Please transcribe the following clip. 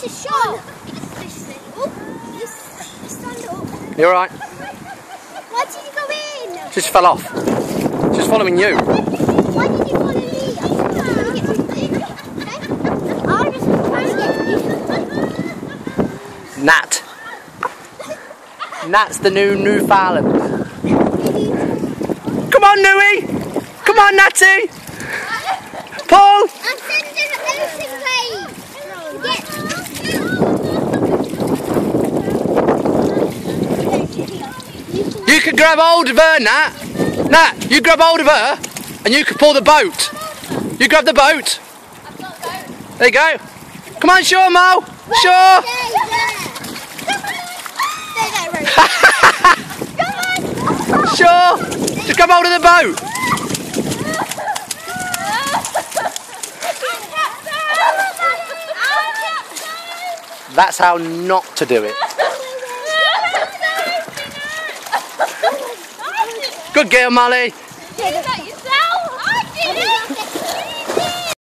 This is sharp. Stand up. You alright? Why did you go in? Just fell off. Just following you. Why did you follow me? I was trying to get to you. I was just trying to get to you. Nat. Nat's the new Newfoundland. Come on, Nui! Come on, Natty! You can grab hold of her, Nat. Nat, you grab hold of her and you can pull the boat. You grab the boat. There you go. Come on, Shaw, Mo. Shaw. Shaw. Just grab hold of the boat. That's how not to do it. Good girl, Molly.